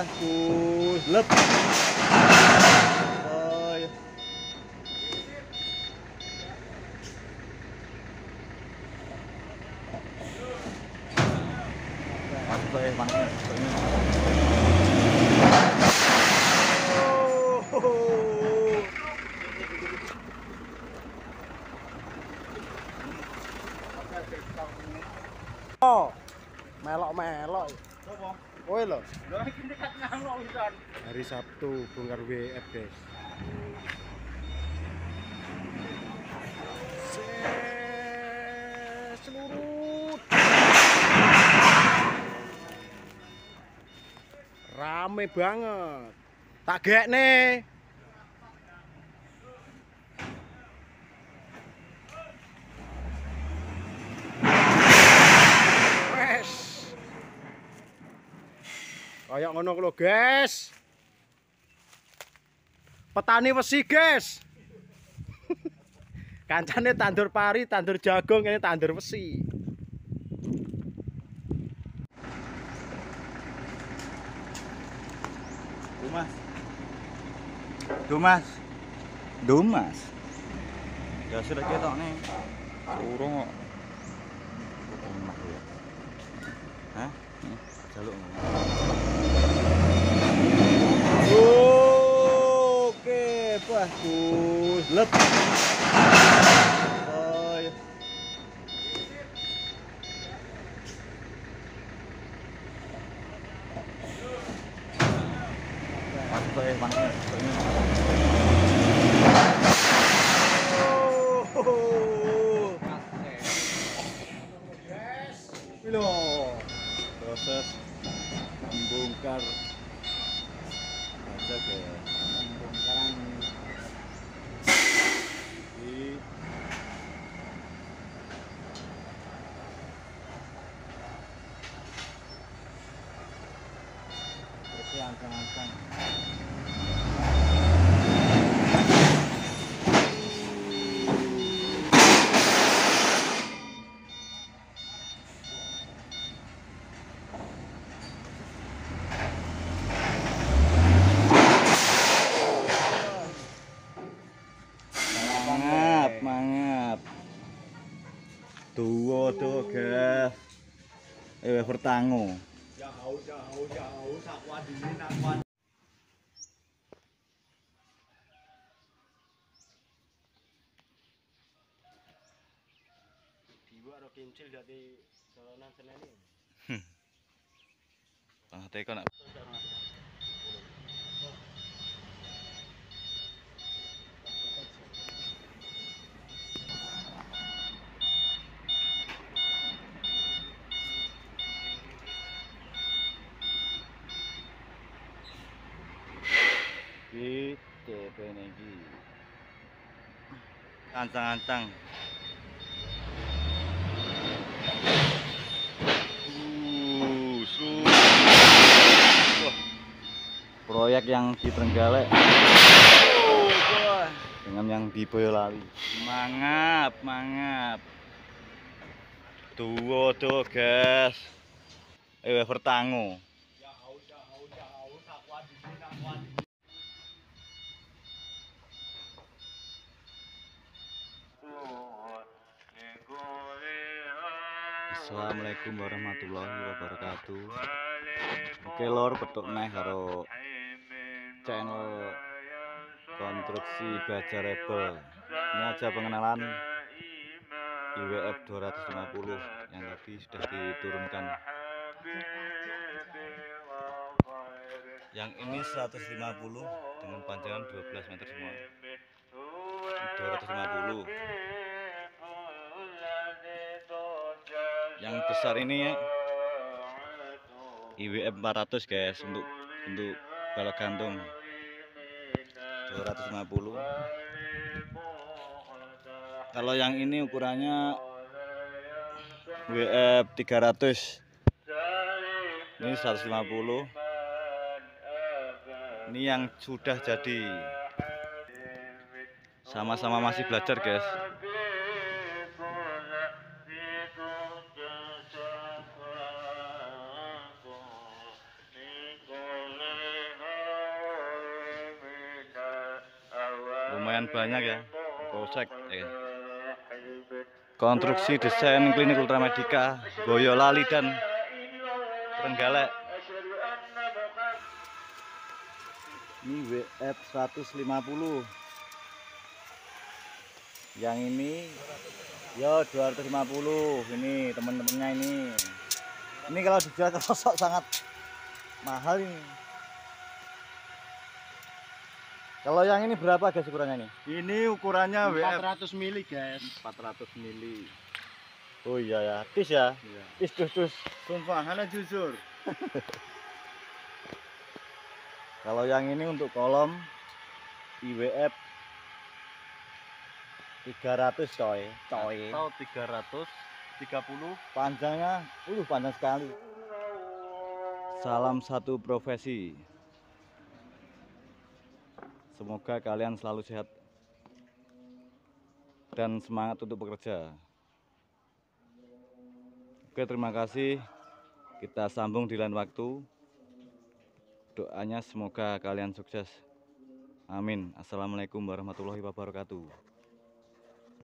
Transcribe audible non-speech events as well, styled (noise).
bagus lep oh, ya. Masuk ya, panas. Oh. Oh lo. Hari Sabtu bongkar WF guys. Seluruh rame banget. Tak gekne. Kayak ngono lho, guys. Petani wesi, guys. (laughs) Kancane tandur pari, tandur jagung, ini tandur wesi. Dumas. Dumas. Dumas. Ya sudah ketok nih. Urung kok. Enak ya. Hah? Jaluk bagus. Lep. Oh, ya. Masuk ya, panas. Oh. Ini proses membongkar aja ke pembongkaran di Ancang-ancang. Mangap, mangap. Guys. Eh. Jauh jauh jauh sakwa dini nakwa Diwa ro kincil seneni. Ah, teko nak. Ancang-ancang. Uh, Wah. Proyek yang di Trenggalek dengan yang di Boyolali. Mangap, mangap. Tuwo tuh, guys. Eh, bertangu. Jauh jauh jauh sakwa dini nakwa Assalamualaikum warahmatullahi wabarakatuh. Oke lor, petuk neh karo channel konstruksi baja rebel. Ini aja pengenalan IWF 250 yang tadi sudah diturunkan. Yang ini 150 dengan panjangan 12 meter semua. Ini 250. Yang besar ini ya. IWF 400 guys untuk untuk balok gantung. 250 kalau yang ini ukurannya WF 300 ini 150 ini yang sudah jadi. Sama-sama masih belajar guys lumayan banyak ya. Kosek ya. konstruksi desain klinik ultramedika Boyolali dan Trenggalek. Ini WF 150 yang ini yo 250 ini teman-temannya ini. Ini kalau dijual ke sosok sangat mahal ini kalau yang ini berapa guys ukurannya ini? Ini ukurannya WF 400 mili guys. 400 mili. oh iya ya. Tis ya? Iya. tis tis tis. Sumpah, hana jujur. (laughs) kalau yang ini untuk kolom IWF 300 coy. Coy. Atau 330 panjangnya uh panjang sekali. Salam satu profesi semoga kalian selalu sehat dan semangat untuk bekerja. Oke terima kasih. Kita sambung di lain waktu. Doanya semoga kalian sukses. Amin. Assalamualaikum warahmatullahi wabarakatuh